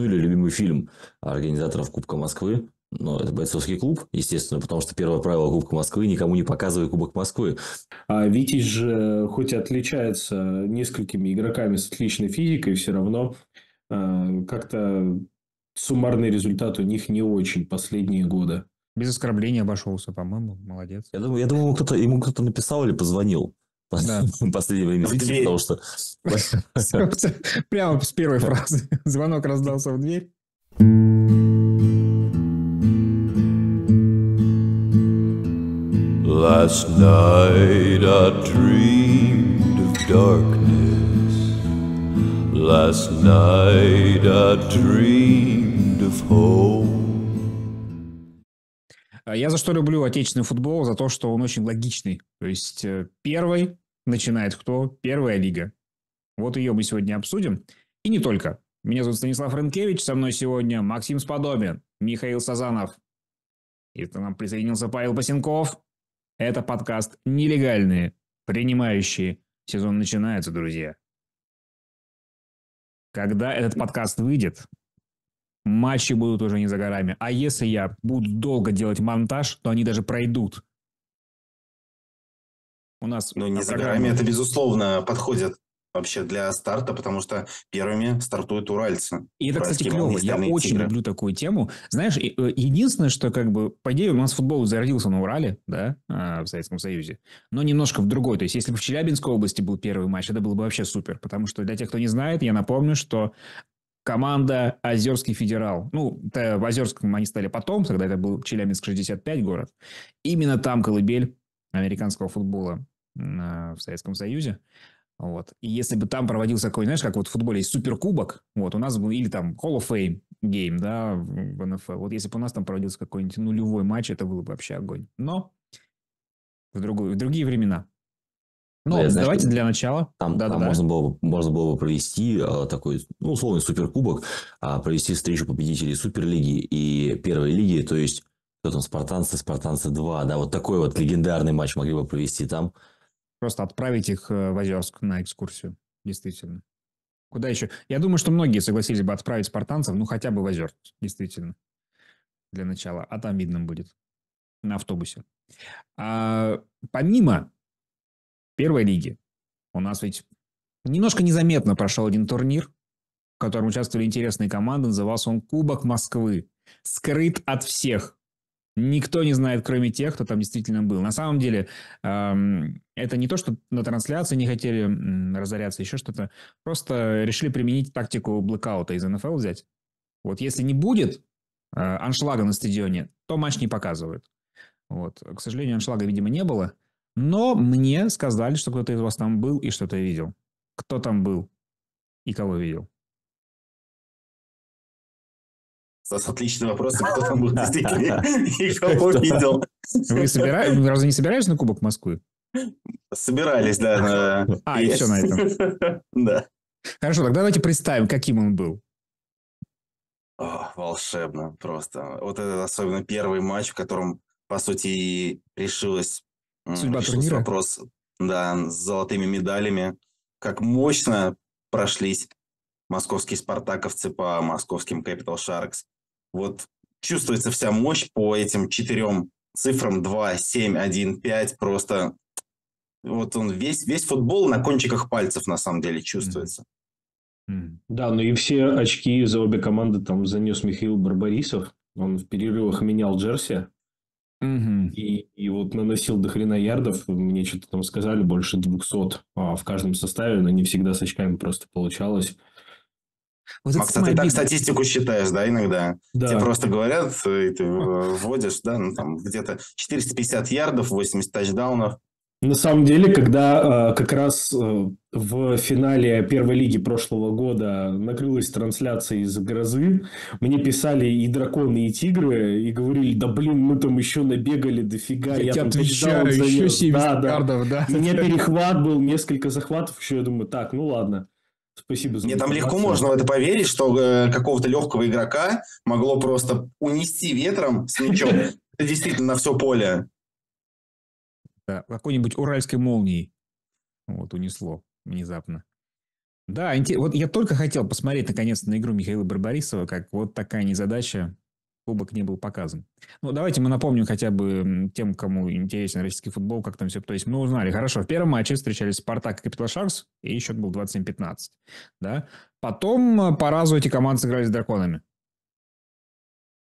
Ну или любимый фильм организаторов Кубка Москвы. Ну, это бойцовский клуб, естественно, потому что первое правило Кубка Москвы – никому не показывай Кубок Москвы. А Витязь же, хоть и отличается несколькими игроками с отличной физикой, все равно э, как-то суммарный результат у них не очень последние годы. Без оскорбления обошелся, по-моему. Молодец. Я думаю, я думаю ему кто-то ему кто-то написал или позвонил. Да. В последнее время, потому что... Прямо с первой фразы. Звонок раздался в дверь. Last night I dreamed of darkness. Last night I dreamed of home. Я за что люблю отечественный футбол? За то, что он очень логичный. То есть э, первый начинает кто? Первая лига. Вот ее мы сегодня обсудим. И не только. Меня зовут Станислав Ренкевич, со мной сегодня Максим Сподобин, Михаил Сазанов. И к нам присоединился Павел Пасенков. Это подкаст «Нелегальные, принимающие». Сезон начинается, друзья. Когда этот подкаст выйдет, матчи будут уже не за горами. А если я буду долго делать монтаж, то они даже пройдут. У нас... Ну, не за горами, это, безусловно, подходит вообще для старта, потому что первыми стартуют уральцы. И это, кстати, клево. Я очень тигры. люблю такую тему. Знаешь, э, единственное, что как бы, по идее, у нас футбол зародился на Урале, да, а, в Советском Союзе, но немножко в другой. То есть, если бы в Челябинской области был первый матч, это было бы вообще супер, потому что для тех, кто не знает, я напомню, что команда Озерский федерал. Ну, в Озерском они стали потом, когда это был Челябинск 65 город. Именно там колыбель американского футбола в Советском Союзе. Вот. И если бы там проводился какой, знаешь, как вот в футболе есть суперкубок, вот, у нас был, или там Hall of Fame game, да, в НФЛ. Вот если бы у нас там проводился какой-нибудь нулевой матч, это было бы вообще огонь. Но в, другую, в другие времена. Ну, да, давайте знаешь, для начала. Там, да, там да, можно, да. Было, можно было бы провести э, такой, ну, условный суперкубок, э, провести встречу победителей Суперлиги и Первой Лиги, то есть, кто там, Спартанцы, Спартанцы 2, да, вот такой вот легендарный матч могли бы провести там. Просто отправить их э, в Озерск на экскурсию. Действительно. Куда еще? Я думаю, что многие согласились бы отправить спартанцев, ну, хотя бы в Озерск, действительно, для начала. А там видно будет на автобусе. А, помимо первой лиги, у нас ведь немножко незаметно прошел один турнир, в котором участвовали интересные команды. Назывался он Кубок Москвы. Скрыт от всех. Никто не знает, кроме тех, кто там действительно был. На самом деле, это не то, что на трансляции не хотели разоряться, еще что-то. Просто решили применить тактику блэкаута из НФЛ взять. Вот если не будет э, аншлага на стадионе, то матч не показывают. Вот. К сожалению, аншлага, видимо, не было. Но мне сказали, что кто-то из вас там был и что-то видел. Кто там был и кого видел? Стас, отличный вопрос, кто там был действительно и кого видел. Вы, собираетесь, разве не собираетесь на Кубок Москвы? Собирались, да. А, и все на этом. Да. Хорошо, тогда давайте представим, каким он был. О, волшебно просто. Вот это особенно первый матч, в котором, по сути, решилась, Судьба решился турнира? вопрос да, с золотыми медалями. Как мощно прошлись московские спартаковцы по московским Capital Sharks. Вот чувствуется вся мощь по этим четырем цифрам 2, 7, 1, 5. Просто вот он весь, весь футбол на кончиках пальцев на самом деле чувствуется. Да, ну и все очки за обе команды там занес Михаил Барбарисов. Он в перерывах менял джерси. Угу. И, и вот наносил до хрена ярдов. Мне что-то там сказали, больше 200 а, в каждом составе, но не всегда с очками просто получалось. Вот Макс, а ты так статистику считаешь, да, иногда? Да. Тебе просто говорят, и ты вводишь, да, ну, там где-то 450 ярдов, 80 тачдаунов. На самом деле, когда э, как раз э, в финале первой лиги прошлого года накрылась трансляция из грозы, мне писали и драконы, и тигры, и говорили, да блин, мы там еще набегали дофига. Я, я там отвечаю, еще 70 да, да. да. У меня перехват был, несколько захватов еще, я думаю, так, ну ладно. Спасибо за Мне там легко можно в это поверить, что э, какого-то легкого игрока могло просто унести ветром с мячом. Это действительно на все поле. Да, какой-нибудь уральской молнией вот унесло внезапно. Да, вот я только хотел посмотреть наконец-то на игру Михаила Барбарисова, как вот такая незадача, кубок не был показан. Ну, давайте мы напомним хотя бы тем, кому интересен российский футбол, как там все. То есть мы узнали, хорошо, в первом матче встречались Спартак и Капитал Шаркс, и счет был 27-15. Да? Потом э, по разу эти команды сыграли с драконами.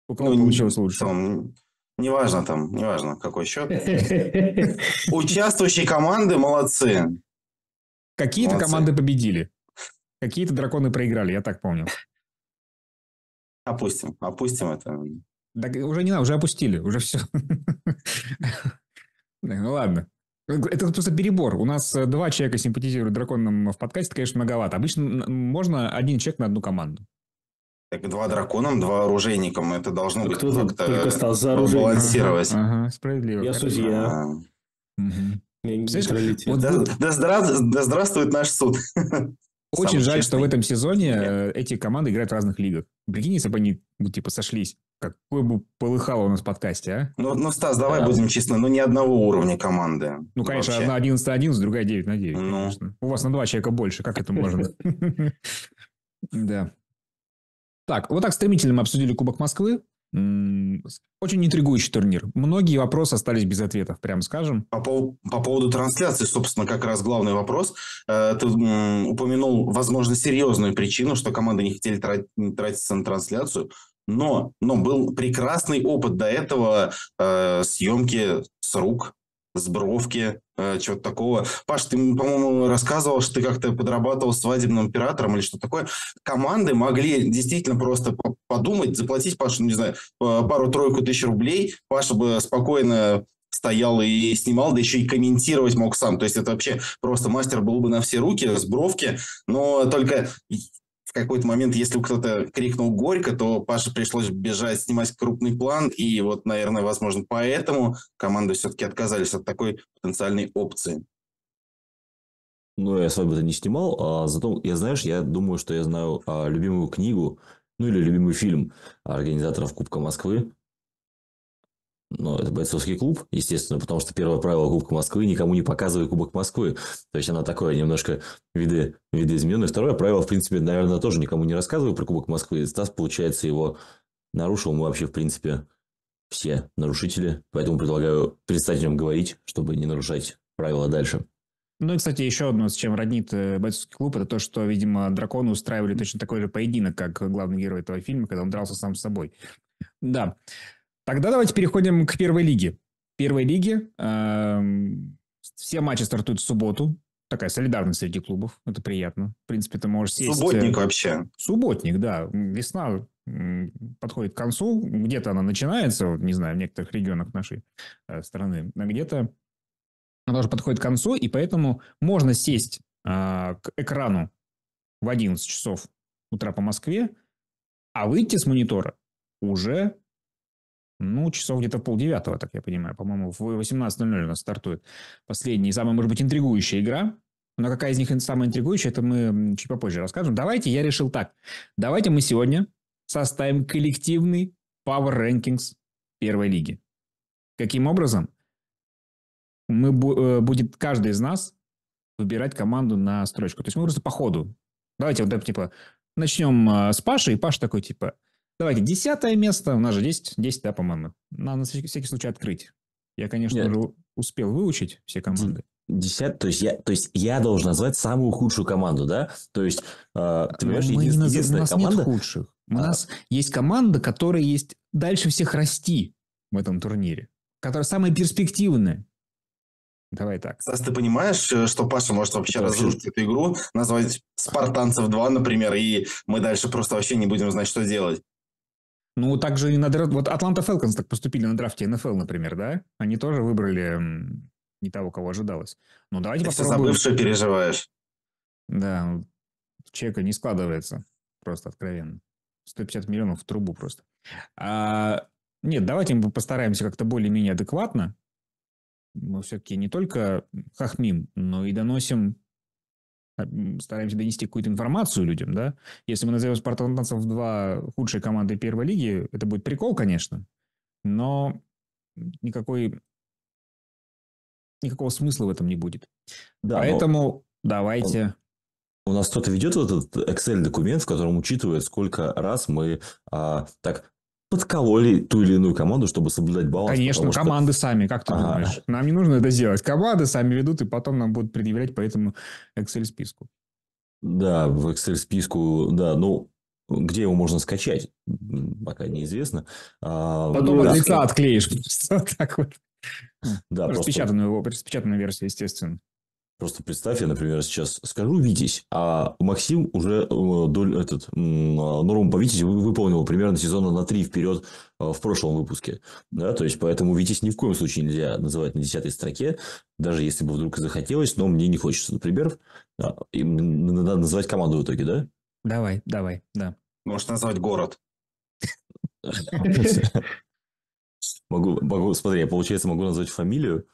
У кого Ну, получилось лучше? там, неважно там, неважно какой счет. Участвующие команды молодцы. Какие-то команды победили. Какие-то драконы проиграли, я так помню. Опустим, опустим это. Так уже не надо, уже опустили, уже все. Ну ладно. Это просто перебор. У нас э, два человека симпатизируют драконам в подкасте, это, конечно, многовато. Обычно можно один человек на одну команду. Так два драконам, два оружейникам. Это должно А быть кто как-то только стал за балансировать. Ага, ага, справедливо. Я Хорошо. судья. Мгм. Нейтралитет. вот Да, да здравствует наш суд. Очень жаль, что в честный. этом сезоне Нет. э, эти команды играют в разных лигах. Прикинь, если бы они, ну, типа, сошлись. Какой бы полыхало у нас в подкасте, а? Ну, ну, Стас, давай Да. будем честны, ну ни одного уровня команды. Ну, конечно, Вообще. одна 11 на 11, другая 9 на 9, Ну. конечно. У вас на два человека больше, как это можно? Да. Так, вот так стремительно мы обсудили Кубок Москвы. Очень интригующий турнир. Многие вопросы остались без ответов, прямо скажем. По, пов- по поводу трансляции, собственно, как раз главный вопрос. Э, Ты упомянул, возможно, серьезную причину, что команды не хотели трат- тратиться на трансляцию. Но, но был прекрасный опыт до этого э, съемки с рук, с бровки, э, чего-то такого. Паш, ты, по-моему, рассказывал, что ты как-то подрабатывал свадебным оператором или что такое. Команды могли действительно просто по- подумать, заплатить Пашу, не знаю, э, пару-тройку тысяч рублей. Паша бы спокойно стоял и снимал, да еще и комментировать мог сам. То есть это вообще просто мастер был бы на все руки, с бровки. Но только какой-то момент, если кто-то крикнул горько, то Паше пришлось бежать, снимать крупный план. И вот, наверное, возможно, поэтому команды все-таки отказались от такой потенциальной опции. Ну, я свадьбу-то не снимал, а зато, я знаешь, я думаю, что я знаю а, любимую книгу, ну, или любимый фильм организаторов Кубка Москвы. Ну, это бойцовский клуб, естественно, потому что первое правило Кубка Москвы – никому не показывай Кубок Москвы. То есть, она такое немножко виды, видоизмененное. Второе правило, в принципе, наверное, тоже никому не рассказывай про Кубок Москвы. Стас, получается, его нарушил. Мы вообще, в принципе, все нарушители. Поэтому предлагаю перестать о нем говорить, чтобы не нарушать правила дальше. Ну и, кстати, еще одно, с чем роднит э, бойцовский клуб, это то, что, видимо, драконы устраивали точно такой же поединок, как главный герой этого фильма, когда он дрался сам с собой. Да. Тогда давайте переходим к первой лиге. Первой лиге эм, все матчи стартуют в субботу. Такая солидарность среди клубов. Это приятно. В принципе, ты можешь сесть... э, Субботник вообще. Субботник, да. Весна подходит к концу. Где-то она начинается, вот, не знаю, в некоторых регионах нашей э, страны, а где-то она уже подходит к концу, и поэтому можно сесть а, к экрану в 11 часов утра по Москве, а выйти с монитора уже, ну, часов где-то полдевятого, так я понимаю. По-моему, в 18.00 у нас стартует последняя, и самая, может быть, интригующая игра. Но какая из них самая интригующая, это мы чуть попозже расскажем. Давайте, я решил так. Давайте мы сегодня составим коллективный Power Rankings первой лиги. Каким образом? Мы э, будет каждый из нас выбирать команду на строчку. То есть мы просто по ходу. Давайте вот типа, начнем э, с Паши, и Паша такой, типа, давайте, десятое место, у нас же 10, 10 да, по-моему. Надо на всякий, случай открыть. Я, конечно, Нет. уже успел выучить все команды. Десят, то есть я, то есть я должен назвать самую худшую команду, да? То есть э, ты понимаешь, мы не един- наз- единственная у нас команда. нет худших. У А. нас есть команда, которая есть дальше всех расти в этом турнире. Которая самая перспективная. Давай так. Стас, ты понимаешь, э, что Паша может вообще Это вообще- разрушить эту игру, назвать «Спартанцев 2», например, и мы дальше просто вообще не будем знать, что делать. Ну, также и на драфт... Вот Атланта Фелконс так поступили на драфте НФЛ, например, да? Они тоже выбрали не того, кого ожидалось. Ну, давайте все попробуем. забывшее переживаешь. Да, чека не складывается. Просто откровенно. 150 миллионов в трубу просто. А, нет, давайте мы постараемся как-то более-менее адекватно. Мы все-таки не только хахмим, но и доносим, стараемся донести какую-то информацию людям, да? Если мы назовем спартанцев два худшие команды первой лиги, это будет прикол, конечно, но никакой никакого смысла в этом не будет. Да, но Поэтому давайте У нас кто-то ведет вот этот Excel-документ, в котором учитывает, сколько раз мы а, так подкололи ту или иную команду, чтобы соблюдать баланс. Конечно, что- команды сами, как ты Ага. думаешь? Нам не нужно это делать. Команды сами ведут, и потом нам будут предъявлять по этому Excel-списку. Да, в Excel-списку, да, ну, где его можно скачать, пока неизвестно. А, Потом ну, от лица отклеишь. Так вот. Да, просто, Распечатанную, распечатанную версию, естественно. Просто представь, я, например, сейчас скажу Витязь, а Максим уже э, доль, этот, а, норму по Витязю вы- выполнил примерно сезона на три вперед э, в прошлом выпуске. Да, то есть, поэтому Витязь ни в коем случае нельзя называть на десятой строке, даже если бы вдруг и захотелось, но мне не хочется, например. А, надо называть команду в итоге, да? Давай, давай, да. Можешь назвать город. Могу, могу, смотри, я, получается, могу назвать фамилию,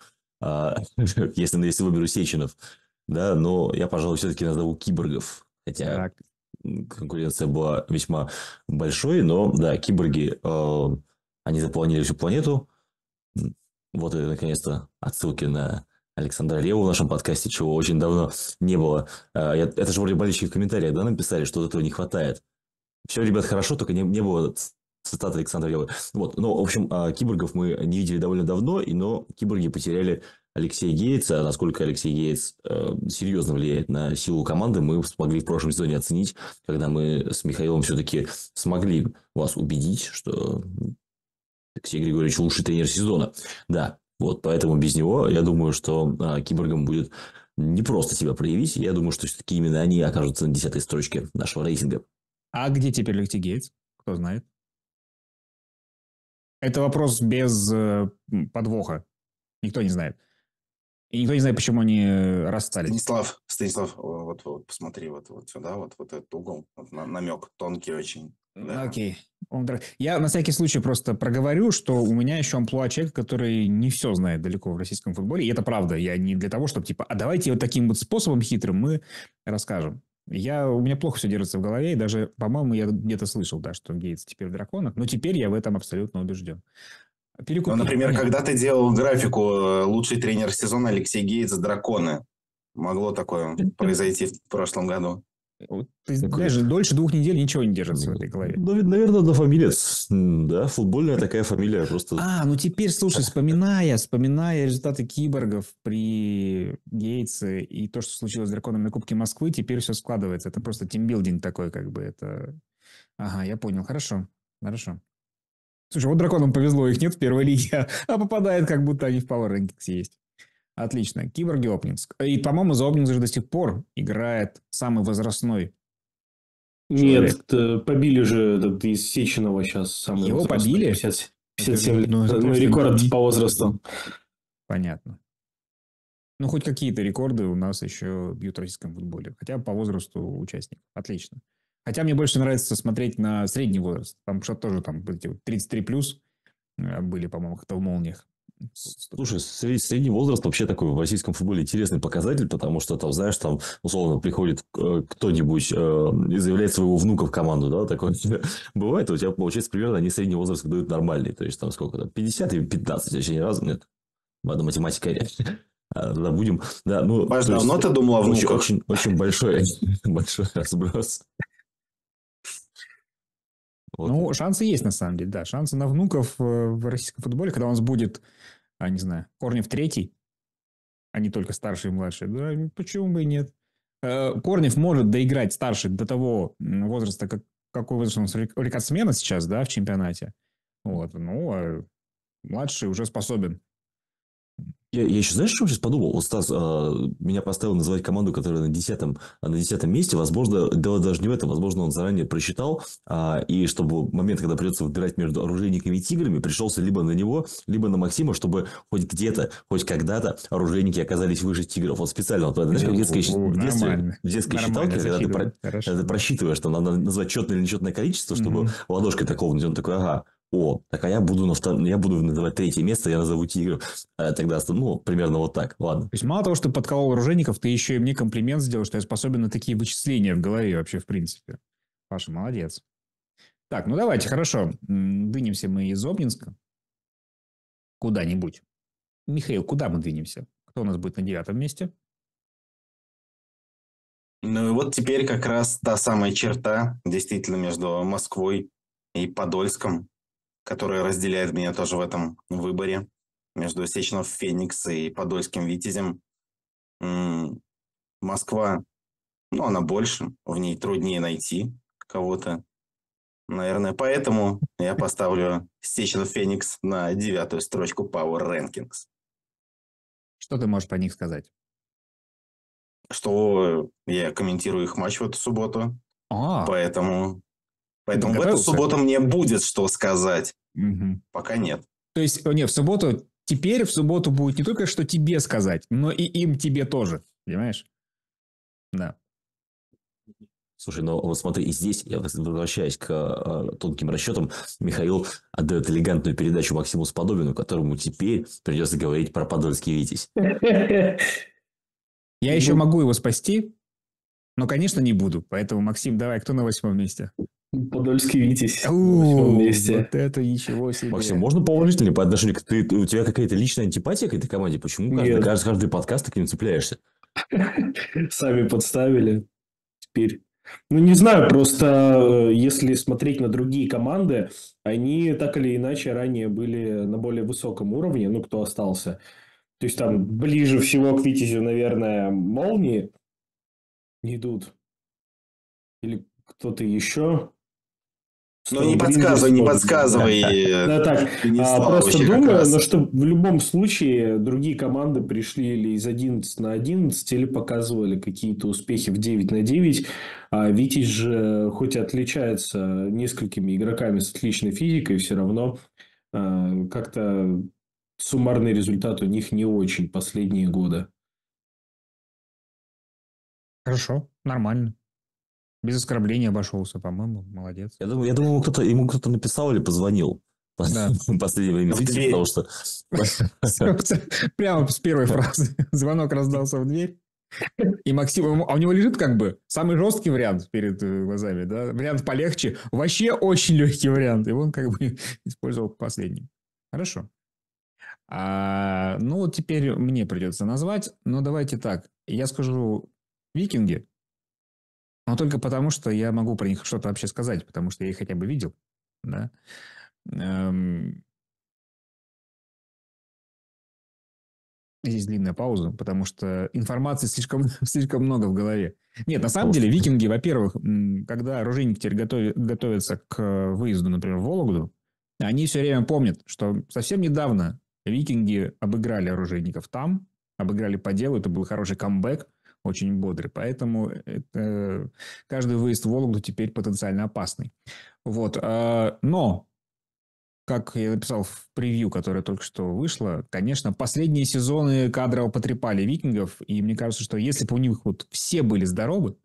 если, если выберу Сеченов, да, но я, пожалуй, все-таки назову киборгов, хотя Так. конкуренция была весьма большой, но, да, киборги, э, они заполонили всю планету, вот и, наконец-то, отсылки на Александра Леву в нашем подкасте, чего очень давно не было. А, это же вроде болельщики в комментариях, да, написали, что этого не хватает. Все, ребят, хорошо, только не, не было ц- цитаты Александра Левы. Вот, ну, в общем, а, киборгов мы не видели довольно давно, и, но киборги потеряли Алексея Гейтса. Насколько Алексей Гейтс э, серьезно влияет на силу команды, мы смогли в прошлом сезоне оценить, когда мы с Михаилом все-таки смогли вас убедить, что Алексей Григорьевич лучший тренер сезона. Да, вот поэтому без него, я думаю, что а, киборгам будет не просто себя проявить. Я думаю, что все-таки именно они окажутся на десятой строчке нашего рейтинга. А где теперь Алексей Гейтс? Кто знает? Это вопрос без э, подвоха. Никто не знает. И никто не знает, почему они э, расстались. Станислав, Станислав, вот, вот посмотри вот, вот сюда, вот, вот этот угол, вот на- намек тонкий очень. Да. Окей. Дра- Я на всякий случай просто проговорю, что у меня еще амплуа человека, который не все знает далеко в российском футболе. И это правда. Я не для того, чтобы типа, а давайте вот таким вот способом хитрым мы расскажем. Я, у меня плохо все держится в голове, и даже, по-моему, я где-то слышал, да, что Гейтс теперь в драконах, но теперь я в этом абсолютно убежден. Ну, Перекупили. например, когда ты делал графику э, лучший тренер сезона Алексей Гейтс «Драконы», могло такое произойти в прошлом году. Ты знаешь, дольше двух недель ничего не держится в этой голове. Ну, наверное, да, фамилец. М, Да, футбольная такая фамилия просто. А, ну теперь, слушай, вспоминая, вспоминая результаты киборгов при Гейтсе и то, что случилось с драконом на Кубке Москвы, теперь все складывается. Это просто тимбилдинг такой, как бы это... Ага, я понял. Хорошо, хорошо. Слушай, вот драконам повезло, их нет в первой лиге, а попадает, как будто они в Power Rankings есть. Отлично. Киборги Опнингск. И, по-моему, за Опнингс же до сих пор играет самый возрастной. Нет, э, побили же этот из Сеченова сейчас. Самый Его возрастной, побили? 50 57 лет. ну, Ну, рекорд по возрасту. Понятно. Ну, хоть какие-то рекорды у нас еще бьют в российском футболе. Хотя по возрасту участников. Отлично. Хотя мне больше нравится смотреть на средний возраст. Там что тоже там вот эти вот 33 плюс э, были, по-моему, как-то в молниях. Слушай, сред- средний возраст вообще такой в российском футболе интересный показатель, потому что там, знаешь, там условно приходит э, кто-нибудь э, и заявляет своего внука в команду, да, такое бывает, у тебя получается примерно они средний возраст дают нормальный, то есть там сколько там, 50 или 15, вообще ни разу нет. Ладно, математика, а, да, будем, да, ну... Есть давно ты думал о очень, внуках? очень, очень большой, большой разброс. Вот. Ну, шансы есть на самом деле, да. Шансы на внуков э, в российском футболе, когда у нас будет, а, не знаю, Корнев третий, а не только старший и младший. Да, почему бы и нет? Э, Корнев может доиграть старший до того возраста, как, какой возраст у рекордсмена сейчас, да, в чемпионате. Вот, ну, а младший уже способен. Я, я еще, знаешь, что сейчас подумал? Вот Стас а, меня поставил называть команду, которая на десятом, на десятом месте. Возможно, дело даже не в этом. Возможно, он заранее просчитал. а, и чтобы момент, когда придется выбирать между оружейниками и тиграми, пришелся либо на него, либо на Максима, чтобы хоть где-то, хоть когда-то оружейники оказались выше тигров. Вот специально. Вот, знаешь, как в детской, в детстве, в детской считалке, когда ты, про- когда ты просчитываешь, что надо назвать четное или нечетное количество, чтобы Мгм. ладошкой так хлопнуть. Он такой, ага, о, так а я буду, на втор... я буду называть третье место, я назову тигров. А тогда, ну, примерно вот так. Ладно. То есть, мало того, что ты подколол оружейников, ты еще и мне комплимент сделал, что я способен на такие вычисления в голове вообще, в принципе. Паша, молодец. Так, ну давайте, хорошо. Двинемся мы из Обнинска куда-нибудь. Михаил, куда мы двинемся? Кто у нас будет на девятом месте? Ну и вот теперь как раз та самая черта, действительно, между Москвой и Подольском, которая разделяет меня тоже в этом выборе, между Сеченов Феникс и Подольским Витязем. Москва, ну, она больше, в ней труднее найти кого-то. Наверное, поэтому я поставлю Сеченов Феникс на девятую строчку Power Rankings. Что ты можешь по них сказать? Что я комментирую их матч в эту субботу. А, Поэтому, поэтому в эту субботу мне будет что сказать. мгм. Пока нет. То есть, не, в субботу, теперь в субботу будет не только что тебе сказать, но и им тебе тоже. Понимаешь? Да. Слушай, ну вот смотри, и здесь, я возвращаюсь к э, тонким расчетам, Михаил отдает элегантную передачу Максиму Сподобину, которому теперь придется говорить про Подольский Витязь. Я еще Ну. могу его спасти, но, конечно, не буду. Поэтому, Максим, давай, кто на восьмом месте? Подольский Витязь месте. Вот это ничего себе. Максим, можно положительнее по отношению к ты, у тебя какая-то личная антипатия к этой команде? Почему каждый, каждый, каждый подкаст ты к ним цепляешься? Сами подставили. Теперь. Ну, не знаю, просто э, если смотреть на другие команды, они так или иначе ранее были на более высоком уровне, ну, кто остался. То есть там ближе всего к Витязю, наверное, молнии идут. Или кто-то еще. Ну, не подсказывай, не подсказывай. Да, так, а, просто думаю, раз. ну, что в любом случае другие команды пришли или из 11 на 11, или показывали какие-то успехи в 9 на 9. А Витязь же, хоть и отличается несколькими игроками с отличной физикой, все равно а, как-то суммарный результат у них не очень последние годы. Хорошо, нормально. Без оскорбления обошелся, по-моему. Молодец. Я думаю, я думаю ему кто-то, ему кто-то написал или позвонил. Да. В последнее время В Витязь, дверь. потому что... Прямо с первой фразы. Звонок раздался в дверь. И Максим, а у него лежит как бы самый жесткий вариант перед э, глазами, да? Вариант полегче, вообще очень легкий вариант. И он как бы использовал последний. Хорошо. А, ну, вот теперь мне придется назвать. Но давайте так. Я скажу викинги. Но только потому, что я могу про них что-то вообще сказать, потому что я их хотя бы видел. Да? Эм, Здесь длинная пауза, потому что информации слишком, слишком много в голове. Нет, на самом деле, викинги, во-первых, когда оружейники теперь готовят, готовятся к выезду, например, в Вологду, они все время помнят, что совсем недавно викинги обыграли оружейников там, обыграли по делу, это был хороший камбэк, очень бодрый. Поэтому это, каждый выезд в Вологду теперь потенциально опасный. Вот. а, Но как я написал в превью, которое только что вышло, конечно, последние сезоны кадрово потрепали викингов, и мне кажется, что если бы у них вот все были здоровы,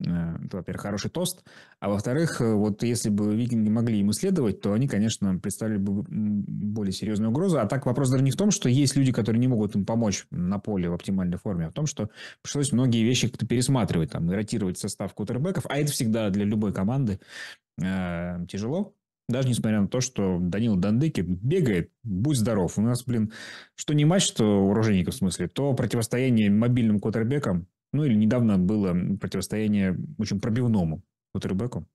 это, во-первых, хороший тост, а во-вторых, э, вот если бы викинги могли им исследовать, то они, конечно, представили бы более серьезную угрозу. А так вопрос даже не в том, что есть люди, которые не могут им помочь на поле в оптимальной форме, а в том, что пришлось многие вещи как-то пересматривать, там, ротировать состав кутербеков, а это всегда для любой команды э, тяжело. Даже несмотря на то, что Данил Дандыки бегает, будь здоров. У нас, блин, что не матч, что у оружейников в смысле, то противостояние мобильным квотербекам, ну или недавно было противостояние очень пробивному квотербеку.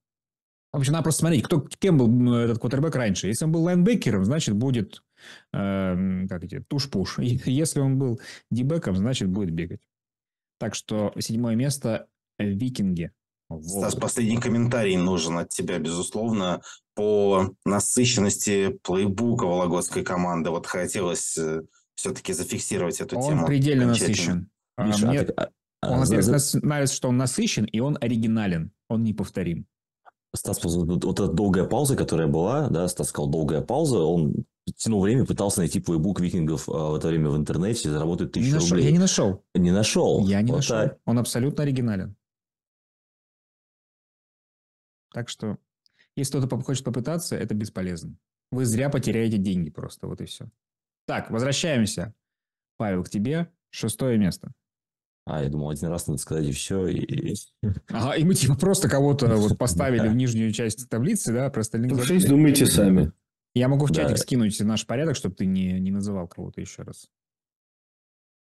В общем, надо просто смотреть, кто, кем был этот квотербек раньше. Если он был лайнбекером, значит, будет э, как эти, туш-пуш. И Если он был дибеком, значит, будет бегать. Так что седьмое место – викинги. Стас, Вот. последний комментарий нужен от тебя, безусловно, по насыщенности плейбука вологодской команды. Вот хотелось все-таки зафиксировать эту Он тему. предельно окончательно. насыщен. А, Миша, а мне- а- а, Он, за- нас- нравится, что он насыщен, и он оригинален. Он неповторим. Стас, вот, вот- эта долгая пауза, которая была, да, Стас сказал, долгая пауза, он тянул время, пытался найти плейбук викингов а, в это время в интернете, заработать Не тысячу нашел. рублей. Я не нашел. Не нашел. Я не Вот нашел. так. Он абсолютно оригинален. Так что, если кто-то хочет попытаться, это бесполезно. Вы зря потеряете деньги просто, вот и все. Так, возвращаемся. Павел, к тебе шестое место. А, я думал, один раз надо сказать, и все. И... Ага, и мы типа просто кого-то вот поставили в нижнюю часть таблицы, да, про остальных Топ-6 забыли. думайте сами. Я могу в чатик скинуть наш порядок, чтобы ты не, не называл кого-то еще раз.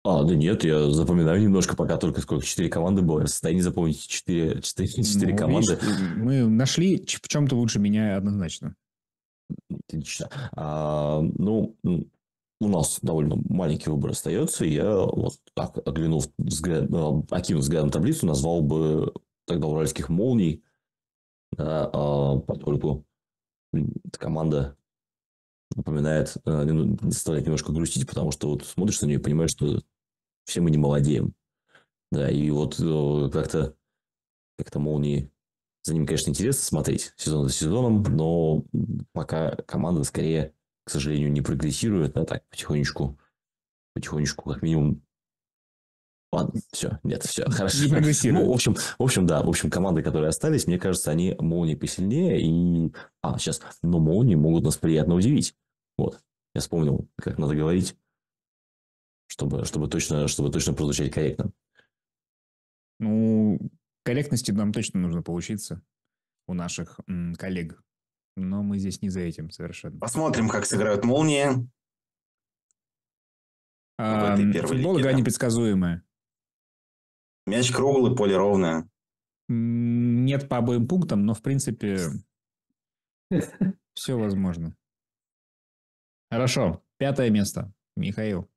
А, да нет, я запоминаю немножко, пока только сколько, четыре команды было. Я в состоянии запомнить четыре, четыре, четыре Ну, команды. видишь, мы нашли, в чем ты лучше меня однозначно. Отлично. А, ну, у нас довольно маленький выбор остается. и Я вот так, оглянув взгляд, ну, окинув взглядом таблицу, назвал бы тогда уральских молний. Да, а, поскольку команда напоминает, ну, заставляет немножко грустить, потому что вот смотришь на нее и понимаешь, что все мы не молодеем. Да, и вот э, как-то как-то молнии за ним, конечно, интересно смотреть сезон за сезоном, но пока команда скорее, к сожалению, не прогрессирует, а так потихонечку, потихонечку, как минимум. Ладно, все, нет, все, хорошо. Не. Ну, в общем, в общем, да, в общем, команды, которые остались, мне кажется, они молнии посильнее, и... А, сейчас, но молнии могут нас приятно удивить. Вот, я вспомнил, как надо говорить, чтобы, чтобы, точно, чтобы точно прозвучать корректно. Ну, корректности нам точно нужно поучиться у наших м, коллег. Но мы здесь не за этим совершенно. Посмотрим, как сыграют молнии. А, футбол игра да. непредсказуемая. Мяч круглый, поле ровное. Нет по обоим пунктам, но в принципе все возможно. Хорошо. Пятое место. Михаил.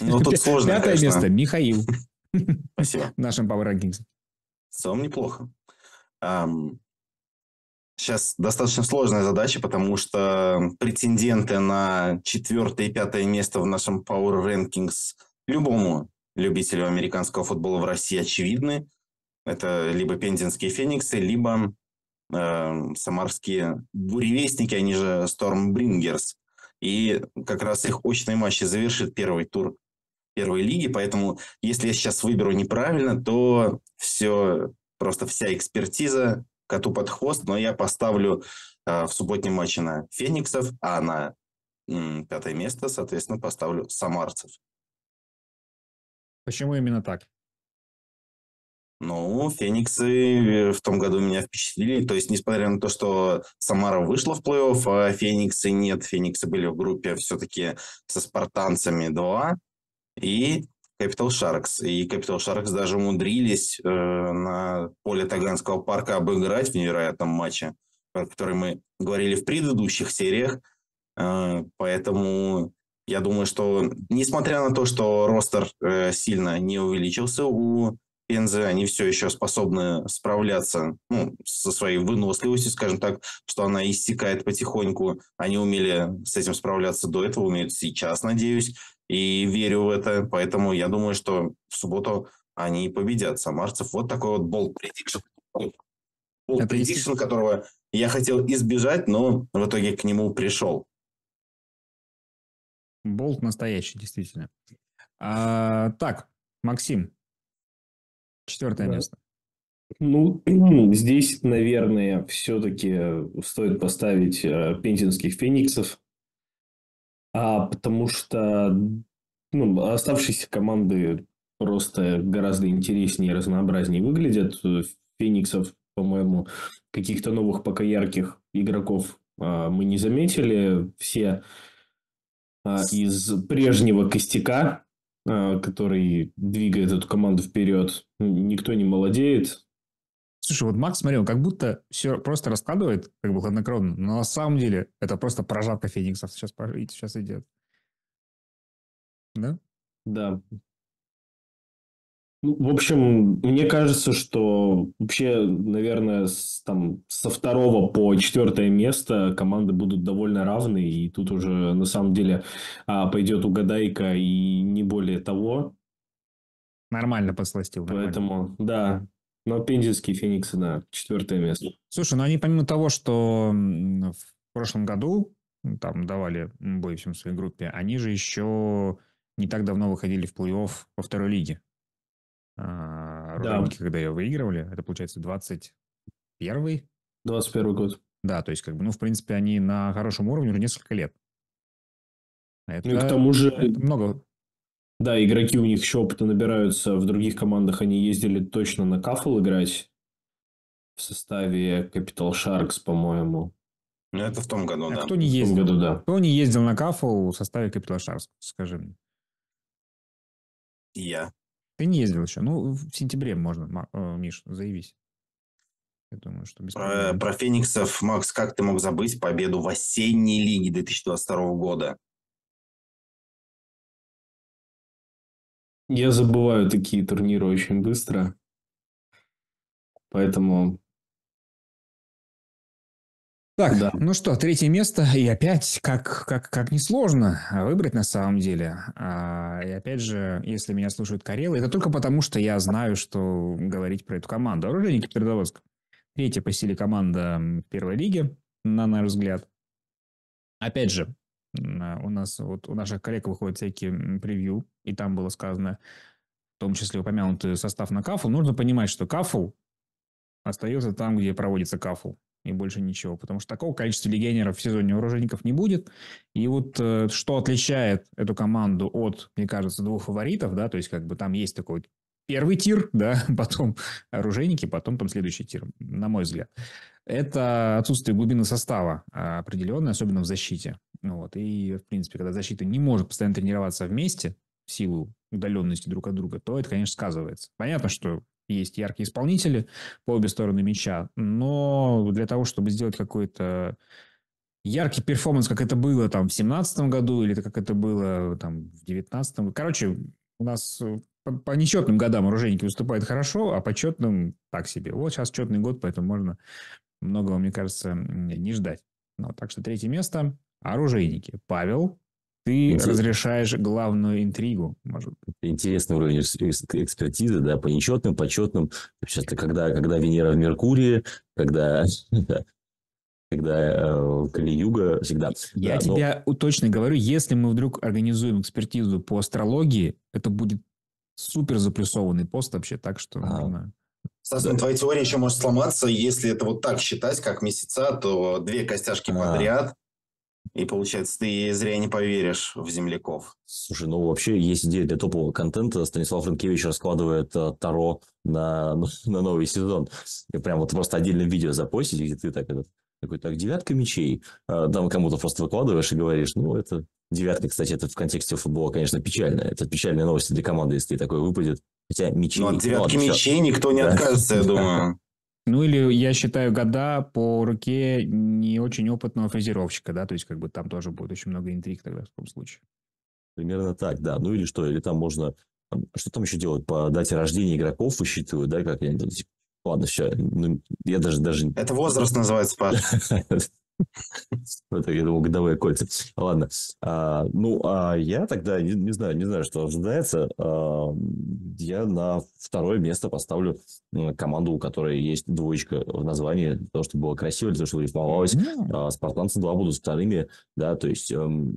Ну, тут сложно, Пятое конечно. место. Михаил. Спасибо. В нашем Power Rankings. В целом неплохо. Сейчас достаточно сложная задача, потому что претенденты на четвертое и пятое место в нашем Power Rankings любому любителю американского футбола в России очевидны. Это либо пензенские фениксы, либо э, самарские буревестники, они же Stormbringers. И как раз их очные матчи завершит первый тур первой лиги, поэтому если я сейчас выберу неправильно, то все, просто вся экспертиза коту под хвост, но я поставлю э, в субботнем матче на Фениксов, а на м, пятое место, соответственно, поставлю Самарцев. Почему именно так? Ну, Фениксы э, в том году меня впечатлили. То есть, несмотря на то, что Самара вышла в плей-офф, а Фениксы нет. Фениксы были в группе все-таки со спартанцами 2 и Capital Sharks. И Capital Sharks даже умудрились э, на поле Таганского парка обыграть в невероятном матче, про который мы говорили в предыдущих сериях. Э, поэтому я думаю, что несмотря на то, что ростер э, сильно не увеличился у Пензы, они все еще способны справляться ну, со своей выносливостью, скажем так, что она иссякает потихоньку. Они умели с этим справляться до этого, умеют сейчас, надеюсь, и верю в это. Поэтому я думаю, что в субботу они победят самарцев. Вот такой вот болт Это если- prediction, которого я хотел избежать, но в итоге к нему пришел. Болт настоящий, действительно. А, так, Максим. Четвертое Да. место. Ну, здесь, наверное, все-таки стоит поставить э, пензенских фениксов, а, потому что ну, оставшиеся команды просто гораздо интереснее и разнообразнее выглядят. Э, Фениксов, по-моему, каких-то новых пока ярких игроков а, мы не заметили. Все а, из прежнего костяка, который двигает эту команду вперед, никто не молодеет. Слушай, вот Макс, смотри, он как будто все просто раскладывает, как бы хладнокровно, но на самом деле это просто прожатка фениксов сейчас, сейчас идет. Да? Да. Ну, В общем, мне кажется, что вообще, наверное, с, там, со второго по четвертое место команды будут довольно равны, и тут уже на самом деле а, пойдет угадайка и не более того. Нормально посластил. нормально. Поэтому, да, но пензенские фениксы, да, четвертое место. Слушай, ну они помимо того, что в прошлом году там давали бой всем своей группе, они же еще не так давно выходили в плей-офф во второй лиге. А, Да. Когда ее выигрывали, это получается 21 21 год. Да, то есть, как бы, ну, в принципе, они на хорошем уровне уже несколько лет. Это, Ну и к тому же, это много. да, игроки у них еще опыта набираются. В других командах они ездили точно на кафл играть в составе Capital Sharks, по-моему. Ну, это в том году, А да. кто не В том ездил? году, да. Кто не ездил на кафу в составе Capital Sharks, скажи мне. Я. Ты не ездил еще. Ну, в сентябре можно, э, Миш, заявись. Я думаю, что без про, про Фениксов, Макс, как ты мог забыть победу в осенней лиге 2022 года? Я забываю такие турниры очень быстро. Поэтому так, да. ну что, третье место, и опять, как, как, как несложно выбрать на самом деле. А, и опять же, если меня слушают Карелы, это только потому, что я знаю, что говорить про эту команду. Оружейники Петрозаводск. Третья по силе команда первой лиги, на наш взгляд. Опять же, у нас вот у наших коллег выходят всякие превью, и там было сказано, в том числе упомянутый состав на кафл. Нужно понимать, что кафл остается там, где проводится кафл и больше ничего. Потому что такого количества легионеров в сезоне вооруженников не будет. И вот э, что отличает эту команду от, мне кажется, двух фаворитов, да, то есть как бы там есть такой первый тир, да, потом оружейники, потом там следующий тир, на мой взгляд. Это отсутствие глубины состава а, определенной, особенно в защите. Вот. И, в принципе, когда защита не может постоянно тренироваться вместе, в силу удаленности друг от друга, то это, конечно, сказывается. Понятно, что есть яркие исполнители по обе стороны мяча, но для того, чтобы сделать какой-то яркий перформанс, как это было там в семнадцатом году или как это было там в девятнадцатом, короче, у нас по, по нечетным годам оружейники выступают хорошо, а по четным так себе. Вот сейчас четный год, поэтому можно многого, мне кажется, не ждать. Ну, так что третье место – оружейники. Павел, ты Интерес... разрешаешь главную интригу, может Интересный уровень экспертизы, да, по нечетным, почетным. Сейчас, когда, когда Венера в Меркурии, когда, когда э, Кали-Юга всегда. Я да, тебя но... точно говорю, если мы вдруг организуем экспертизу по астрологии, это будет супер заплюсованный пост вообще, так что а. Стас, да. твоя теория еще может сломаться, если это вот так считать, как месяца, то две костяшки а. подряд, и получается, ты зря не поверишь в земляков. Слушай, ну вообще есть идея для топового контента. Станислав Рынкевич раскладывает uh, Таро на, на новый сезон. И прям вот просто отдельное видео запостить, где ты так этот такой, так, девятка мечей. А, там кому-то просто выкладываешь и говоришь, ну, это девятка, кстати, это в контексте футбола, конечно, печально. Это печальная новость для команды, если такое выпадет. Хотя мечей... Ну, от девятки ну, мечей никто не да. откажется, я думаю. Ну, или я считаю года по руке не очень опытного фазировщика, да, то есть как бы там тоже будет очень много интриг тогда в таком случае. Примерно так, да. Ну, или что, или там можно... Что там еще делать? По дате рождения игроков высчитывают, да, как я Ладно, все. Ну, я даже, даже... Это возраст называется, Паш. Это, я думал, годовые кольца. Ладно. А, ну, а я тогда не, не знаю, не знаю, что ожидается. А, я на второе место поставлю команду, у которой есть двоечка в названии, для того, чтобы было красиво, для того, чтобы рифмовалось. А, Спартанцы 2 будут вторыми, да, то есть эм,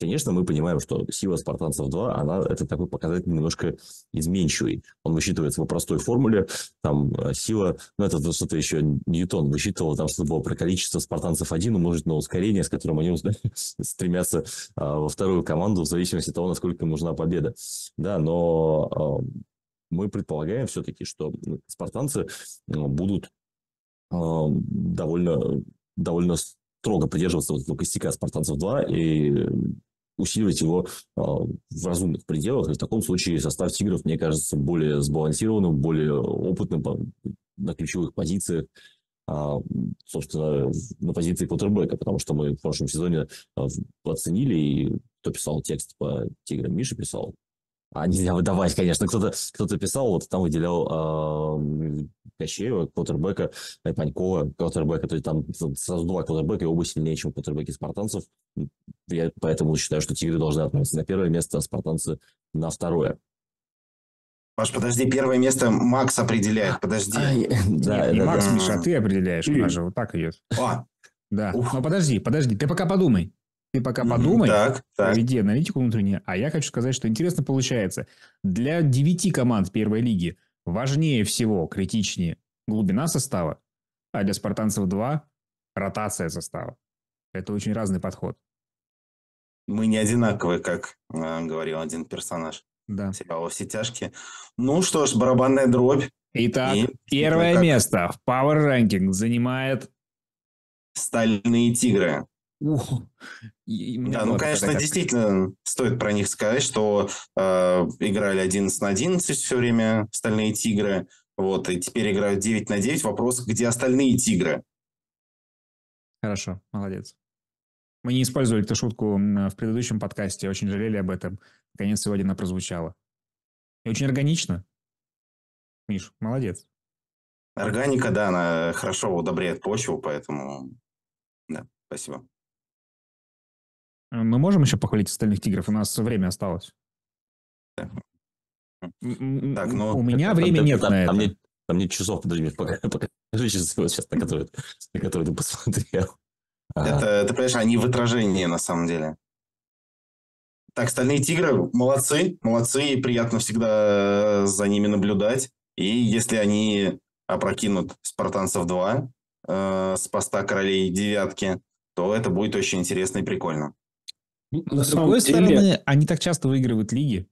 Конечно, мы понимаем, что сила спартанцев 2, она, это такой показатель немножко изменчивый. Он высчитывается по простой формуле, там э, сила, ну это что-то еще Ньютон высчитывал, там что-то было про количество спартанцев 1 умножить на ускорение, с которым они стремятся а, во вторую команду в зависимости от того, насколько им нужна победа. Да, но а, мы предполагаем все-таки, что спартанцы ну, будут а, довольно, довольно строго придерживаться вот этого костяка спартанцев 2 и усиливать его э, в разумных пределах. И в таком случае состав «Тигров», мне кажется, более сбалансированным, более опытным на ключевых позициях. А, собственно, на позиции квотербека, потому что мы в прошлом сезоне э, оценили, и кто писал текст по «Тиграм», Миша писал, а нельзя выдавать, конечно. Кто-то кто писал, вот там выделял э, Кощеева, квотербека, Панькова, квотербека. То есть там сразу два квотербека, и оба сильнее, чем квотербеки спартанцев. Я поэтому считаю, что Тигры должны отправиться на первое место, а спартанцы на второе. Паш, подожди, первое место Макс определяет, подожди. А, да, Нет, не да, Макс, да. Миша, а ты определяешь, же вот так идет. А. Да, Ух. но подожди, подожди, ты пока подумай. Ты пока подумай, так, так. проведи аналитику внутреннюю. А я хочу сказать, что интересно получается. Для девяти команд первой лиги важнее всего, критичнее глубина состава, а для спартанцев 2 – ротация состава. Это очень разный подход. Мы не одинаковые, как э, говорил один персонаж. Да. Сериала «Все тяжкие». Ну что ж, барабанная дробь. Итак, и, первое как... место в Power Ranking занимает... Стальные тигры. Да, ну, конечно, действительно стоит про них сказать, что э, играли 11 на 11 все время стальные тигры, вот, и теперь играют 9 на 9. Вопрос, где остальные тигры? Хорошо, молодец. Мы не использовали эту шутку в предыдущем подкасте, очень жалели об этом. Наконец, сегодня она прозвучала. И очень органично. Миш, молодец. Органика, да, она хорошо удобряет почву, поэтому да, спасибо. Мы можем еще похвалить остальных тигров? У нас время осталось. Так, ну, У меня времени нет на это. Мне, там нет часов, подожди, покажи, покажи часы вот сейчас, на которые, на которые ты посмотрел. Это, ты понимаешь, они в отражении на самом деле. Так, остальные тигры молодцы, молодцы, и приятно всегда за ними наблюдать. И если они опрокинут спартанцев 2 э, с поста королей девятки, то это будет очень интересно и прикольно. Ну, с другой деле... стороны, они так часто выигрывают лиги,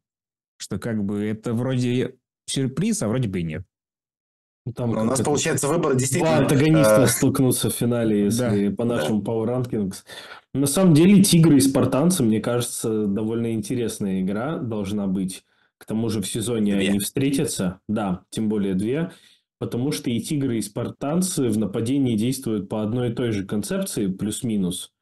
что как бы это вроде сюрприз, а вроде бы и нет. Ну, там у нас получается выбор действительно... Два антагониста э, столкнутся в финале, если по нашему Power Rankings. На самом деле, Тигры и Спартанцы, мне кажется, довольно интересная игра должна быть. К тому же в сезоне две. они встретятся. Да, тем более две. Потому что и Тигры, и Спартанцы в нападении действуют по одной и той же концепции, плюс-минус.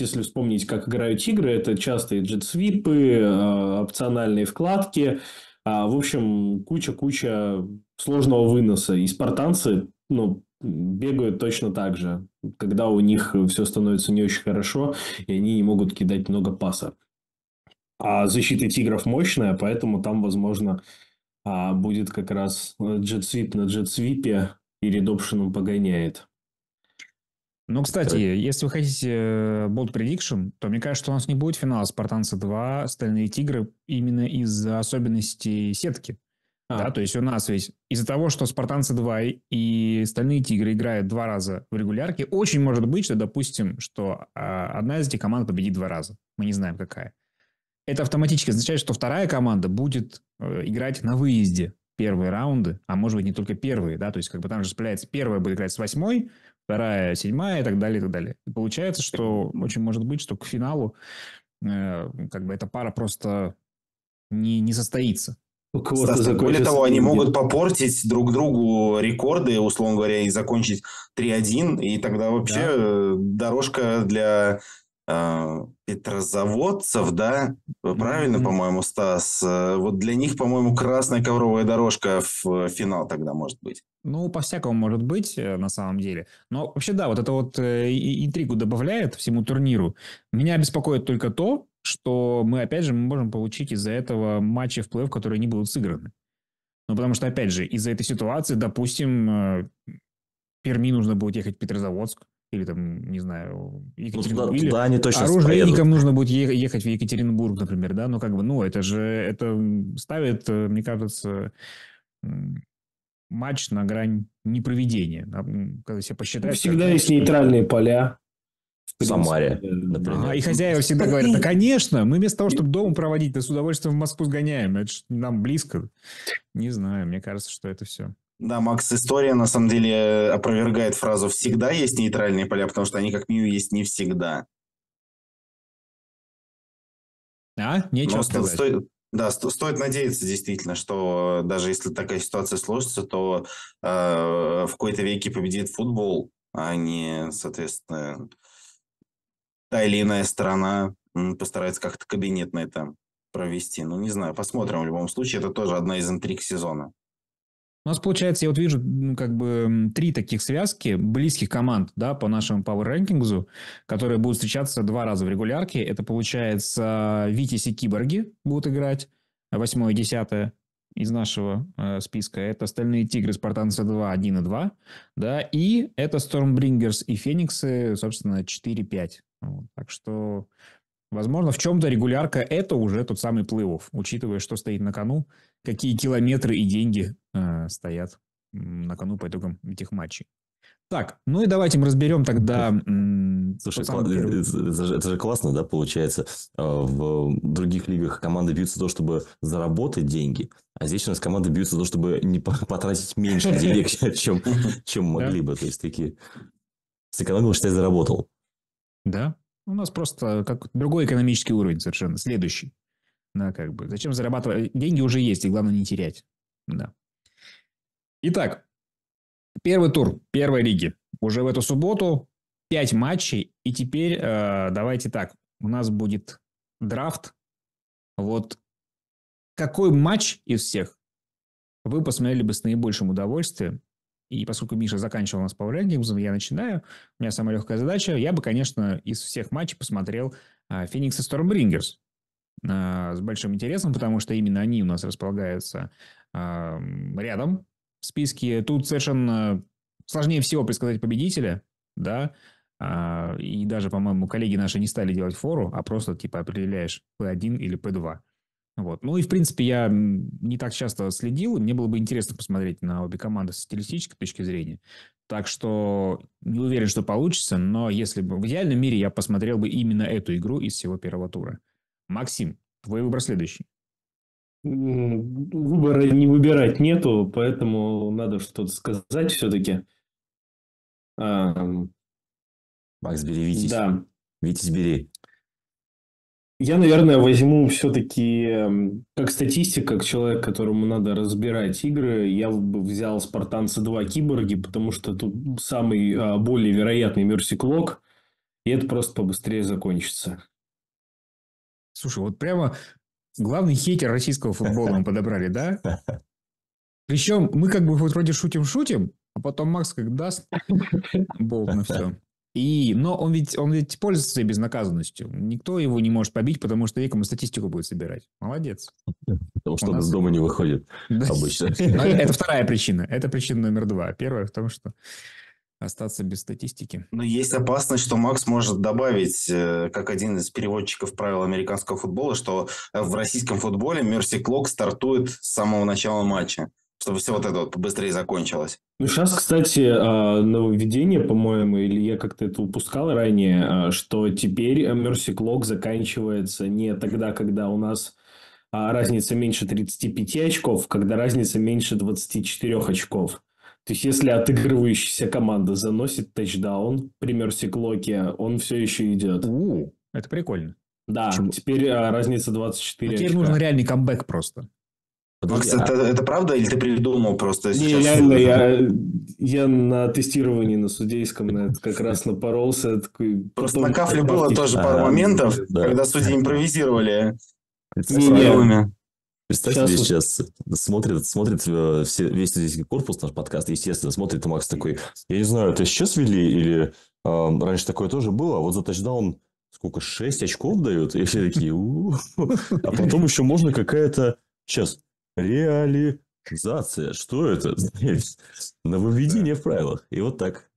Если вспомнить, как играют Тигры, это частые джетсвипы, э, опциональные вкладки – а, в общем, куча-куча сложного выноса. И спартанцы, ну, бегают точно так же, когда у них все становится не очень хорошо, и они не могут кидать много паса. А защита тигров мощная, поэтому там, возможно, а, будет как раз джетсвип на джетсвипе и редопшеном погоняет. Ну, кстати, если вы хотите э, Bold Prediction, то мне кажется, что у нас не будет финала Спартанцы 2, Стальные Тигры именно из-за особенностей сетки. А. Да, то есть у нас ведь из-за того, что Спартанцы 2 и Стальные Тигры играют два раза в регулярке, очень может быть, что, допустим, что а, одна из этих команд победит два раза. Мы не знаем, какая. Это автоматически означает, что вторая команда будет э, играть на выезде первые раунды, а может быть не только первые, да, то есть как бы там же распределяется, первая будет играть с восьмой, вторая, седьмая и так далее, и так далее. И получается, что очень может быть, что к финалу э, как бы эта пара просто не, не состоится. Более того, они могут попортить друг другу рекорды, условно говоря, и закончить 3-1, и тогда вообще да. дорожка для э, петрозаводцев, да, правильно, mm-hmm. по-моему, Стас? Э, вот для них, по-моему, красная ковровая дорожка в финал тогда может быть. Ну, по-всякому может быть, э, на самом деле. Но вообще, да, вот это вот э, интригу добавляет всему турниру. Меня беспокоит только то, что мы, опять же, мы можем получить из-за этого матчи в плей-офф, которые не будут сыграны. Ну, потому что, опять же, из-за этой ситуации, допустим, э, Перми нужно будет ехать в Петрозаводск, или там, не знаю, Екатеринбург. Ну, туда, туда они точно Оружейникам нужно будет ехать в Екатеринбург, например, да, ну, как бы, ну, это же, это ставит, мне кажется, матч на грань непроведения. Когда все посчитают... Всегда есть нейтральные поля. В Самаре, например. А, и хозяева всегда говорят, да, конечно, мы вместо того, чтобы дома проводить, да с удовольствием в Москву сгоняем. Это нам близко. Не знаю, мне кажется, что это все. Да, Макс, история на самом деле опровергает фразу «всегда есть нейтральные поля», потому что они как минимум есть не всегда. А? Нечего Но сказать. Стоит, да, стоит надеяться действительно, что даже если такая ситуация сложится, то э, в какой-то веке победит футбол, а не, соответственно, та или иная сторона постарается как-то кабинетно это провести. Ну, не знаю, посмотрим в любом случае. Это тоже одна из интриг сезона. У нас получается, я вот вижу, как бы три таких связки близких команд, да, по нашему Power Rankings, которые будут встречаться два раза в регулярке. Это получается Витязь и Киборги будут играть, восьмое и десятое из нашего э, списка. Это остальные Тигры, Спартанцы 2, 1 и 2. Да, и это Stormbringers и Фениксы, собственно, 4-5. Вот. Так что, возможно, в чем-то регулярка – это уже тот самый плей-офф, учитывая, что стоит на кону какие километры и деньги э, стоят на кону по итогам этих матчей. Так, ну и давайте мы разберем тогда... Слушай, это, же, это же классно, да, получается. А, в других лигах команды бьются за то, чтобы заработать деньги, а здесь у нас команды бьются за то, чтобы не потратить меньше денег, чем, чем могли бы. То есть, такие... Сэкономил, считай, заработал. Да, У нас просто как другой экономический уровень совершенно, следующий. Да, как бы. Зачем зарабатывать? Деньги уже есть, и главное не терять. Да. Итак, первый тур первой лиги. Уже в эту субботу пять матчей. И теперь э, давайте так. У нас будет драфт. Вот какой матч из всех вы посмотрели бы с наибольшим удовольствием? И поскольку Миша заканчивал нас по рейдингам, я начинаю. У меня самая легкая задача. Я бы, конечно, из всех матчей посмотрел Феникс и Stormbringers с большим интересом, потому что именно они у нас располагаются рядом в списке. Тут совершенно сложнее всего предсказать победителя, да, а, и даже, по-моему, коллеги наши не стали делать фору, а просто типа определяешь P1 или P2. Вот. Ну и, в принципе, я не так часто следил, мне было бы интересно посмотреть на обе команды с стилистической точки зрения. Так что не уверен, что получится, но если бы в идеальном мире я посмотрел бы именно эту игру из всего первого тура. Максим, твой выбор следующий. Выбора не выбирать нету, поэтому надо что-то сказать все-таки. Макс, бери Витязь. Да. Витязь, бери. Я, наверное, возьму все-таки эм, как статистика, как человек, которому надо разбирать игры, я бы взял Спартанцы 2 Киборги, потому что тут самый а, более вероятный Мерси Клок, и это просто побыстрее закончится. Слушай, вот прямо главный хейтер российского футбола мы подобрали, да? Причем мы как бы вот вроде шутим-шутим, а потом Макс как даст болт на все. И, но он ведь, он ведь пользуется своей безнаказанностью. Никто его не может побить, потому что веком статистику будет собирать. Молодец. Потому что он из дома не выходит обычно. Это вторая причина. Это причина номер два. Первая в том, что остаться без статистики. Но есть опасность, что Макс может добавить, э, как один из переводчиков правил американского футбола, что в российском футболе Мерси Клок стартует с самого начала матча, чтобы все вот это вот побыстрее закончилось. Ну, сейчас, кстати, а, нововведение, по-моему, или я как-то это упускал ранее, а, что теперь Мерси Клок заканчивается не тогда, когда у нас а, разница меньше 35 очков, когда разница меньше 24 очков. То есть, если отыгрывающаяся команда заносит тачдаун при Мерси Клоке, он все еще идет. У, это прикольно. Да, Почему? теперь а, разница 24 а Теперь очка. нужно реальный камбэк просто. Макс, а... это, это правда или ты придумал просто Не, сейчас? реально, я, я на тестировании на судейском на это как раз напоролся. Такой, просто на кафле было тоже пару моментов, когда судьи импровизировали. Не, не. Представь сейчас себе сейчас смотрит, смотрит э, все, весь здесь корпус наш подкаст, естественно, смотрит и Макс такой, я не знаю, это сейчас ввели или э, раньше такое тоже было, а вот за тачдаун сколько, 6 очков дают? И все такие, а потом еще можно какая-то, сейчас, реализация. Что это? Нововведение в правилах. И вот так.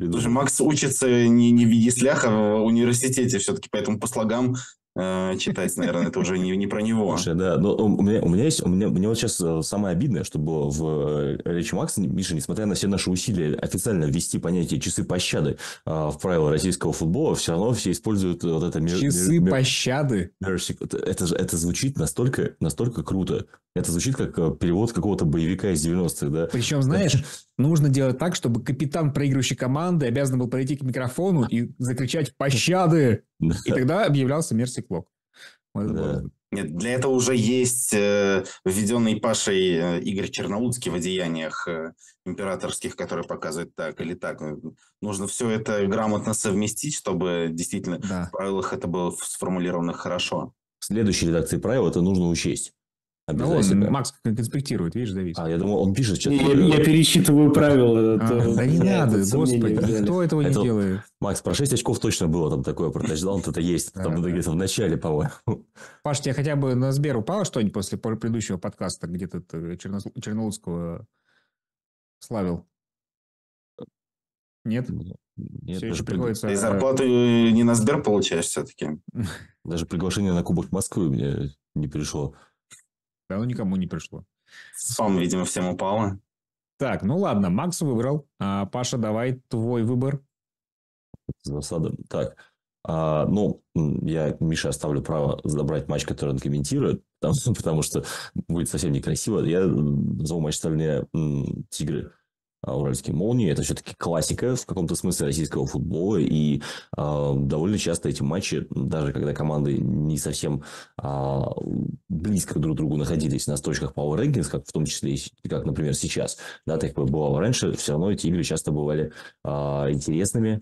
Слушай, Макс учится не, не в Едислях, а в университете все-таки, поэтому по слогам читать, наверное, это уже не, не про него. Слушай, да, но у меня, у меня есть, у меня, мне вот сейчас э, самое обидное, что было в э, речи Макса, Миша, несмотря на все наши усилия официально ввести понятие часы пощады а, в правила российского футбола, все равно все используют вот это... Мер, часы мер, пощады? Это, это, это звучит настолько, настолько круто. Это звучит как перевод какого-то боевика из 90-х, да? Причем, знаешь, нужно делать так, чтобы капитан проигрывающей команды обязан был подойти к микрофону и закричать «Пощады!» И тогда объявлялся Мерси Клок. Нет, для этого уже есть э, введенный Пашей э, Игорь Черноудский в одеяниях э, императорских, которые показывают так или так. Нужно все это грамотно совместить, чтобы действительно да. в правилах это было сформулировано хорошо. В следующей редакции правил это нужно учесть. Обязательно. Ну, он, Макс конспектирует, видишь, зависит. А, я думал, он пишет сейчас. Я, я пересчитываю правила. А, то, да не надо, господи, кто этого не делает? Макс, про 6 очков точно было там такое, про тачдаун это есть. Там где-то в начале, по-моему. Паш, тебе хотя бы на Сбер упало что-нибудь после предыдущего подкаста, где ты Черноудского славил? Нет? Нет, Все еще приходится... Ты зарплату не на Сбер получаешь все-таки. Даже приглашение на Кубок Москвы мне не пришло. Да, оно никому не пришло. Спам, видимо, всем упало. Так, ну ладно, Макс выбрал. А, Паша, давай твой выбор. Засада. Так, а, ну, я Мише оставлю право забрать матч, который он комментирует, потому, потому что будет совсем некрасиво. Я назову матч ставления Тигры уральские молнии. Это все-таки классика в каком-то смысле российского футбола. И э, довольно часто эти матчи, даже когда команды не совсем э, близко друг к другу находились на строчках Power Rankings, как в том числе, как, например, сейчас, да, так бывало раньше, все равно эти игры часто бывали э, интересными.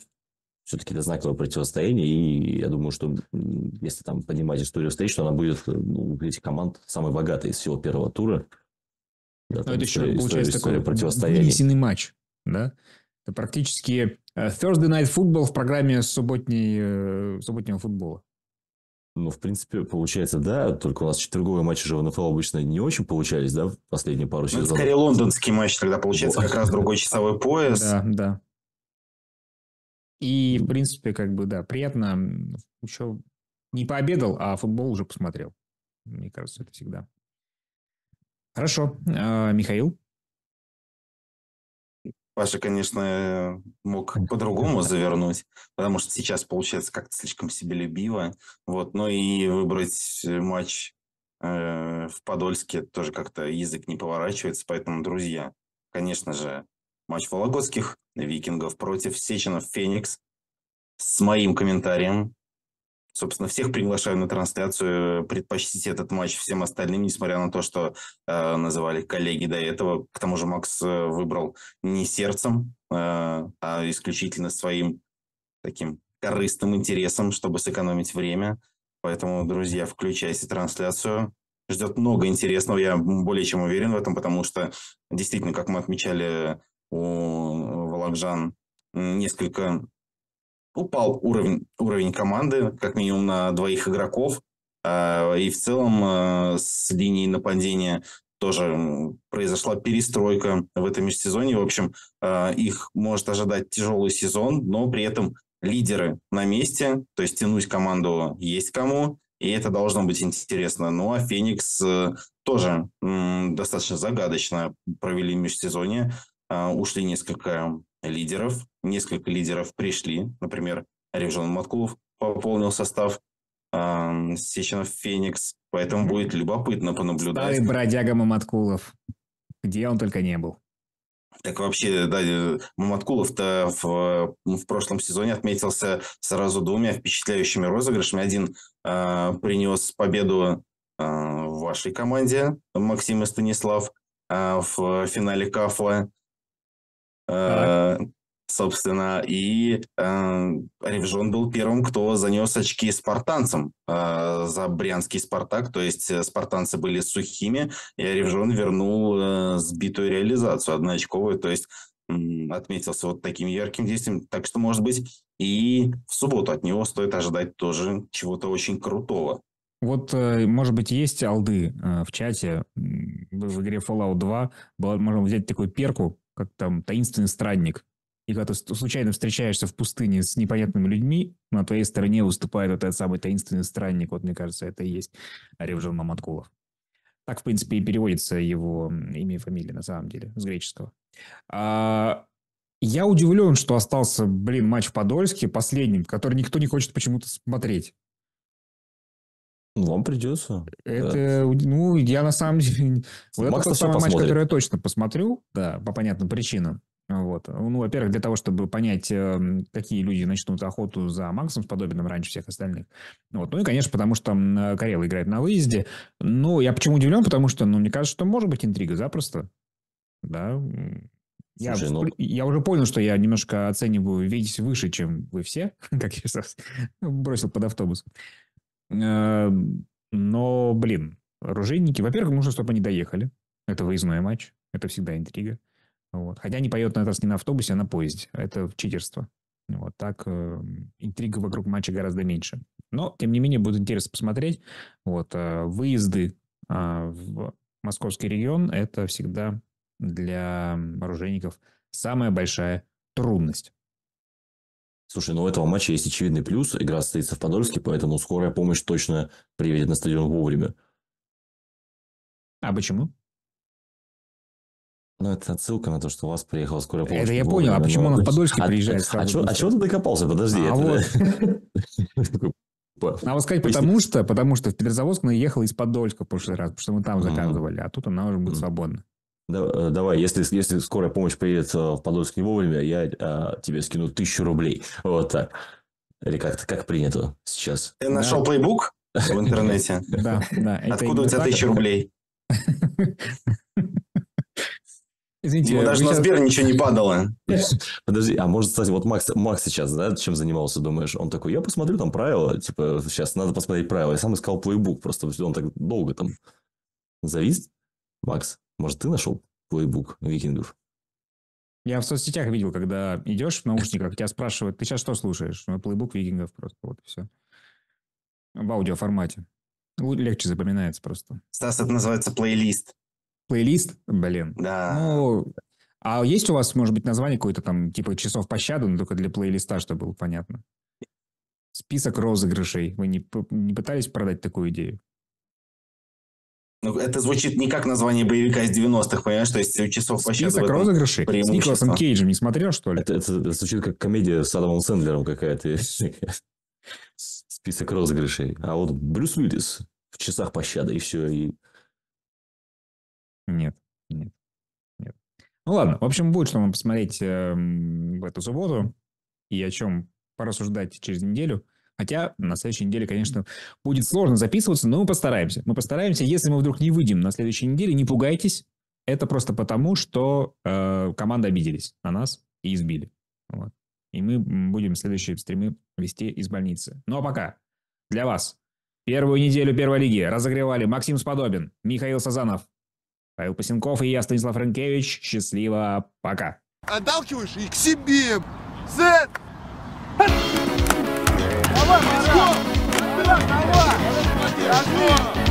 Все-таки это знаковое противостояние, и я думаю, что если там поднимать историю встреч, то она будет ну, этих команд самой богатой из всего первого тура. Да, Но это еще, получается, история такой вынесенный матч, да? Это практически э, Thursday Night Football в программе субботней, э, субботнего футбола. Ну, в принципе, получается, да. Только у нас четверговые матчи же в НФЛ обычно не очень получались, да, в последние пару сезонов. Ну, скорее лондонский матч тогда получается, как раз другой часовой пояс. Да, да. И, в принципе, как бы, да, приятно. Еще не пообедал, а футбол уже посмотрел. Мне кажется, это всегда Хорошо. А, Михаил? Паша, конечно, мог по-другому завернуть, потому что сейчас получается как-то слишком себелюбиво. Вот. Но и выбрать матч э, в Подольске тоже как-то язык не поворачивается. Поэтому, друзья, конечно же, матч вологодских викингов против Сеченов Феникс с моим комментарием. Собственно, всех приглашаю на трансляцию предпочтить этот матч всем остальным, несмотря на то, что э, называли коллеги до этого. К тому же Макс э, выбрал не сердцем, э, а исключительно своим таким корыстным интересом, чтобы сэкономить время. Поэтому, друзья, включайте трансляцию. Ждет много интересного, я более чем уверен в этом, потому что действительно, как мы отмечали у Вологжан, несколько упал уровень, уровень команды, как минимум на двоих игроков. А, и в целом а, с линией нападения тоже произошла перестройка в этом межсезонье. В общем, а, их может ожидать тяжелый сезон, но при этом лидеры на месте, то есть тянуть команду есть кому, и это должно быть интересно. Ну, а Феникс э, тоже достаточно загадочно провели межсезонье. Ушли несколько лидеров. Несколько лидеров пришли. Например, Ревжон Маткулов пополнил состав э, Сеченов Феникс. Поэтому будет любопытно понаблюдать. Старый бродяга Маматкулов. Где он только не был. Так вообще, да, э, Маматкулов-то в, в прошлом сезоне отметился сразу двумя впечатляющими розыгрышами. Один э, принес победу э, в вашей команде, Максим и Станислав, э, в финале Кафла. Э, собственно, и э, Ревжон был первым, кто занес очки спартанцам э, за брянский «Спартак», то есть э, спартанцы были сухими, и Ревжон вернул э, сбитую реализацию одноочковую, то есть э, отметился вот таким ярким действием. Так что, может быть, и в субботу от него стоит ожидать тоже чего-то очень крутого. Вот, э, может быть, есть алды в чате. В игре Fallout 2 можем взять такую перку, как там таинственный странник. И когда ты случайно встречаешься в пустыне с непонятными людьми, на твоей стороне выступает этот самый таинственный странник. Вот, мне кажется, это и есть Ревжан Маматкулов. Так, в принципе, и переводится его имя и фамилия, на самом деле, с греческого. А, я удивлен, что остался, блин, матч в Подольске последним, который никто не хочет почему-то смотреть. Вам придется. Это, да. ну, я на самом деле... Вот это тот самый посмотрит. матч, который я точно посмотрю, да, по понятным причинам. Вот. Ну, во-первых, для того, чтобы понять, эм, какие люди начнут охоту за Максом с подобием раньше всех остальных. Вот. Ну и, конечно, потому что Карелы играет на выезде. Ну, я почему удивлен? Потому что, ну, мне кажется, что может быть интрига запросто. Да. Я, Слушай, ну... я уже понял, что я немножко оцениваю видеть выше, чем вы все, как я бросил под автобус. Эм, но, блин, оружейники, во-первых, нужно, чтобы они доехали. Это выездной матч. Это всегда интрига. Вот. Хотя они поют на этот раз не на автобусе, а на поезде. Это читерство. Вот так э, интрига вокруг матча гораздо меньше. Но, тем не менее, будет интересно посмотреть. Вот, э, выезды э, в московский регион – это всегда для оружейников самая большая трудность. Слушай, ну у этого матча есть очевидный плюс. Игра состоится в Подольске, поэтому скорая помощь точно приедет на стадион вовремя. А почему? Ну, это отсылка на то, что у вас приехала скорая помощь. Это я понял, а почему она в Подольске а, приезжает? А, а, а чего ты докопался? Подожди. А, вот. Надо сказать, потому что, потому что в Петрозаводск она ехала из Подольска в прошлый раз, потому что мы там заказывали, а тут она уже будет свободна. Да, давай, если, если скорая помощь приедет в Подольск не вовремя, я а, тебе скину тысячу рублей. Вот так. Или как-то как принято сейчас? Ты нашел плейбук в интернете? Да, да. Откуда у тебя тысяча рублей? Извините, Ему даже на сейчас... Сбер ничего не падало. Подожди, а может, кстати, вот Макс, Макс сейчас, да, чем занимался, думаешь? Он такой, я посмотрю там правила, типа, сейчас надо посмотреть правила. Я сам искал плейбук, просто он так долго там завис. Макс, может, ты нашел плейбук викингов? Я в соцсетях видел, когда идешь в наушниках, тебя спрашивают, ты сейчас что слушаешь? Ну, плейбук викингов просто, вот и все. В аудиоформате. Легче запоминается просто. Стас, это называется плейлист. Плейлист? Блин. Да. Ну, а есть у вас, может быть, название какое-то там, типа часов пощады, но только для плейлиста, чтобы было понятно? Список розыгрышей. Вы не, не пытались продать такую идею? Ну, это звучит не как название боевика из 90-х, понимаешь? То есть у часов пощады... Список розыгрышей? С Николасом Кейджем не смотрел, что ли? Это, это, это звучит как комедия с Адамом Сэндлером какая-то. Список розыгрышей. А вот Брюс Уиллис в часах пощады, и все. И... Нет, нет, нет. Ну ладно, в общем, будет что вам посмотреть э, в эту субботу и о чем порассуждать через неделю. Хотя на следующей неделе, конечно, будет сложно записываться, но мы постараемся. Мы постараемся. Если мы вдруг не выйдем на следующей неделе, не пугайтесь. Это просто потому, что э, команды обиделись на нас и избили. Вот. И мы будем следующие стримы вести из больницы. Ну а пока для вас первую неделю первой лиги разогревали Максим Сподобин, Михаил Сазанов, Павел Пасенков и я, Станислав Ренкевич. Счастливо, пока. Отталкиваешь и к себе. Зет! Давай, Марат! Давай! Давай!